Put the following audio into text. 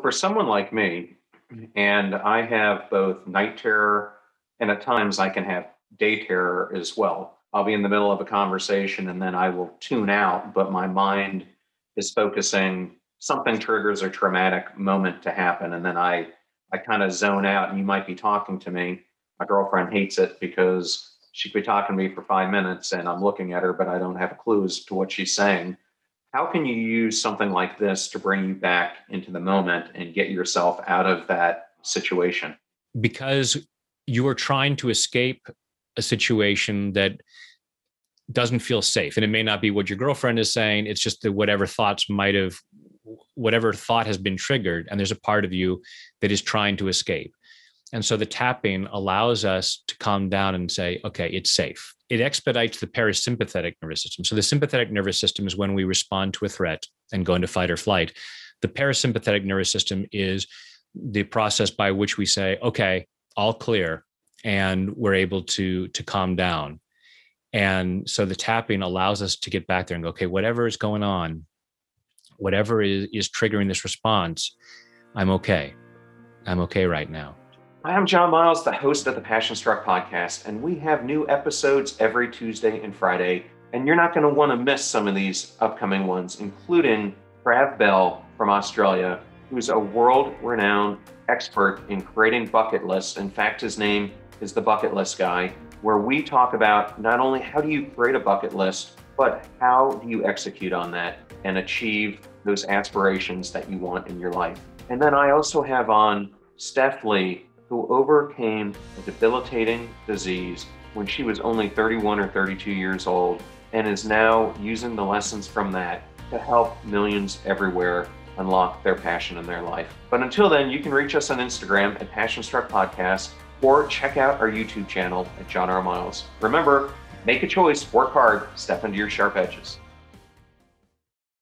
For someone like me, mm-hmm. and I have both night terror and at times I can have day terror as well. I'll be in the middle of a conversation and then I will tune out, but my mind is focusing something triggers a traumatic moment to happen and then I I kind of zone out and you might be talking to me. My girlfriend hates it because she could be talking to me for 5 minutes and I'm looking at her but I don't have a clue as to what she's saying. How can you use something like this to bring you back into the moment and get yourself out of that situation? Because you are trying to escape a situation that doesn't feel safe and it may not be what your girlfriend is saying it's just that whatever thoughts might have whatever thought has been triggered and there's a part of you that is trying to escape and so the tapping allows us to calm down and say okay it's safe. It expedites the parasympathetic nervous system. So the sympathetic nervous system is when we respond to a threat and go into fight or flight. The parasympathetic nervous system is the process by which we say okay all clear and we're able to to calm down. And so the tapping allows us to get back there and go okay whatever is going on whatever is, is triggering this response i'm okay. I'm okay right now Hi, I'm John Miles, the host of the Passion Struck podcast, and we have new episodes every Tuesday and Friday. And you're not going to want to miss some of these upcoming ones, including Trav Bell from Australia, who's a world renowned expert in creating bucket lists. In fact, his name is the Bucket List Guy, where we talk about not only how do you create a bucket list, but how do you execute on that and achieve those aspirations that you want in your life. And then I also have on Steph Lee, who overcame a debilitating disease when she was only 31 or 32 years old and is now using the lessons from that to help millions everywhere unlock their passion in their life. But until then, you can reach us on Instagram at Passion Struck Podcast or check out our YouTube channel at John R. Miles. Remember, make a choice, work hard, step into your sharp edges.